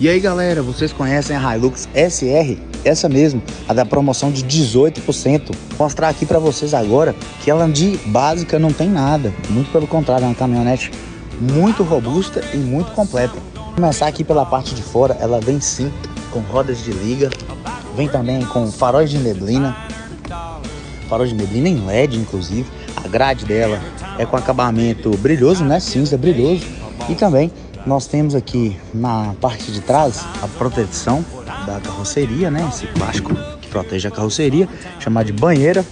E aí galera, vocês conhecem a Hilux SR? Essa mesmo, a da promoção de 18%. Vou mostrar aqui para vocês agora que ela de básica não tem nada. Muito pelo contrário, é uma caminhonete muito robusta e muito completa. Vou começar aqui pela parte de fora, ela vem sim com rodas de liga, vem também com faróis de neblina, faróis de neblina em LED inclusive. A grade dela é com acabamento brilhoso, né? Cinza brilhoso. E também nós temos aqui na parte de trás a proteção da carroceria, né? Esse plástico que protege a carroceria, chamado de banheira.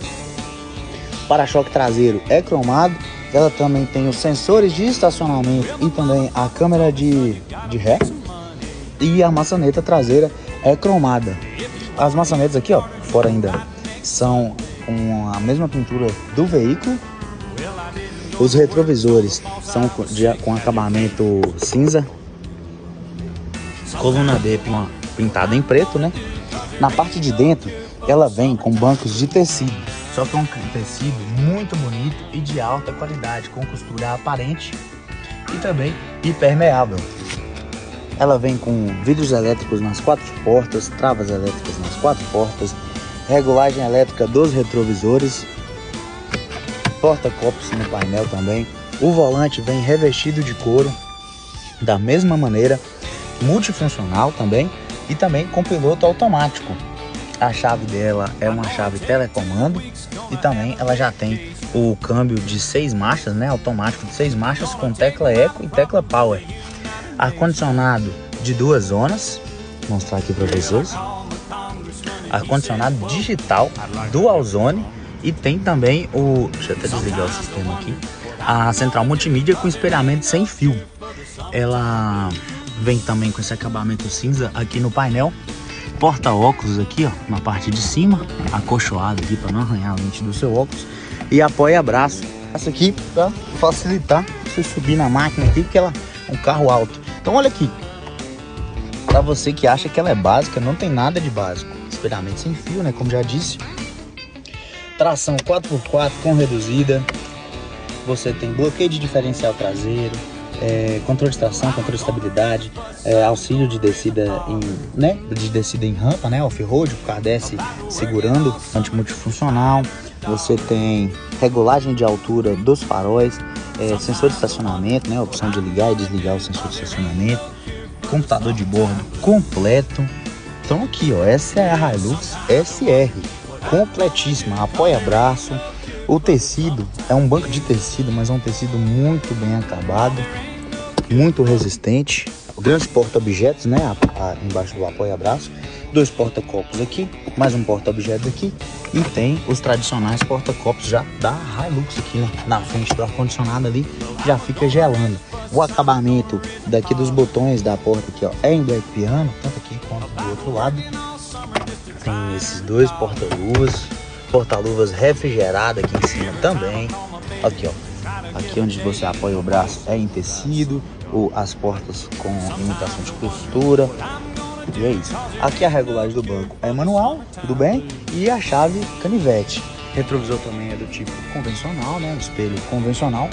Para-choque traseiro é cromado. Ela também tem os sensores de estacionamento e também a câmera de, de ré. E a maçaneta traseira é cromada. As maçanetas aqui, ó, fora ainda, são com a mesma pintura do veículo os retrovisores são de, com acabamento cinza. Coluna D pintada em preto, né? Na parte de dentro, ela vem com bancos de tecido. Só que é um tecido muito bonito e de alta qualidade, com costura aparente e também impermeável. Ela vem com vidros elétricos nas quatro portas, travas elétricas nas quatro portas, regulagem elétrica dos retrovisores porta-copos no painel também. O volante vem revestido de couro da mesma maneira, multifuncional também e também com piloto automático. A chave dela é uma chave telecomando e também ela já tem o câmbio de seis marchas, né, automático de seis marchas com tecla Eco e tecla Power. Ar condicionado de duas zonas, vou mostrar aqui para vocês. Ar condicionado digital Dual Zone e tem também o. Deixa eu até desligar o sistema aqui. A central multimídia com espelhamento sem fio. Ela vem também com esse acabamento cinza aqui no painel. Porta-óculos aqui, ó, na parte de cima, acolchoado aqui para não arranhar a lente do seu óculos. E apoia-braço. Essa aqui para facilitar você subir na máquina aqui, porque ela é um carro alto. Então olha aqui. Para você que acha que ela é básica, não tem nada de básico. Espelhamento sem fio, né? Como já disse tração 4x4 com reduzida, você tem bloqueio de diferencial traseiro, é, controle de tração, controle de estabilidade, é, auxílio de descida em, né, de descida em rampa, né, off-road, o carro desce segurando, anti-multifuncional, você tem regulagem de altura dos faróis, é, sensor de estacionamento, né, opção de ligar e desligar o sensor de estacionamento, computador de bordo completo. Então aqui, ó, essa é a Hilux SR completíssima, apoia-braço. O tecido é um banco de tecido, mas é um tecido muito bem acabado, muito resistente. Grandes porta-objetos, né? Embaixo do apoia-braço. Dois porta-copos aqui, mais um porta-objetos aqui. E tem os tradicionais porta-copos já da Hilux aqui né? na frente do ar-condicionado ali, já fica gelando. O acabamento daqui dos botões da porta aqui, ó, é em black piano, tanto aqui quanto do outro lado tem esses dois porta-luvas, porta-luvas refrigerada aqui em cima também. Aqui, ó. Aqui onde você apoia o braço é em tecido, ou as portas com imitação de costura. E é isso. Aqui a regulagem do banco é manual, tudo bem? E a chave canivete. Retrovisor também é do tipo convencional, né? Espelho convencional.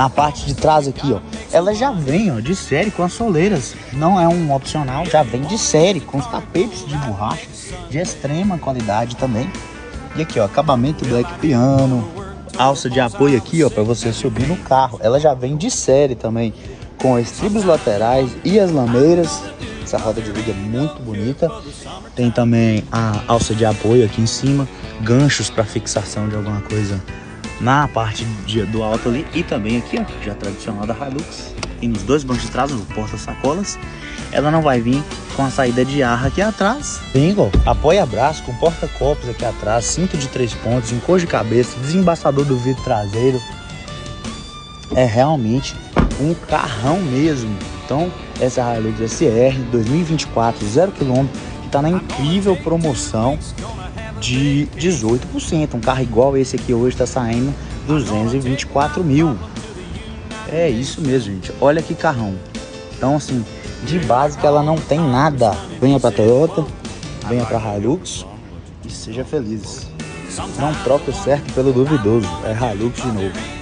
Na parte de trás aqui, ó, ela já vem, ó, de série com as soleiras. Não é um opcional, já vem de série com os tapetes de borracha de extrema qualidade também. E aqui, ó, acabamento black piano, alça de apoio aqui, ó, para você subir no carro. Ela já vem de série também com estribos laterais e as lameiras. Essa roda de liga é muito bonita. Tem também a alça de apoio aqui em cima, ganchos para fixação de alguma coisa na parte de, do alto ali e também aqui, ó, já tradicional da Hilux. E nos dois bancos de trás, o porta-sacolas. Ela não vai vir com a saída de ar aqui atrás. Vem, ó, apoia-braço com porta-copos aqui atrás, cinto de três pontos, encosto de cabeça, desembaçador do vidro traseiro. É realmente um carrão mesmo. Então, essa Hilux SR 2024, 0 km, que está na incrível promoção de 18%. Um carro igual esse aqui hoje está saindo 224 mil. É isso mesmo, gente. Olha que carrão. Então, assim, de básica ela não tem nada. Venha para Toyota, venha para Hilux e seja feliz. Não troque o certo pelo duvidoso. É Hilux de novo.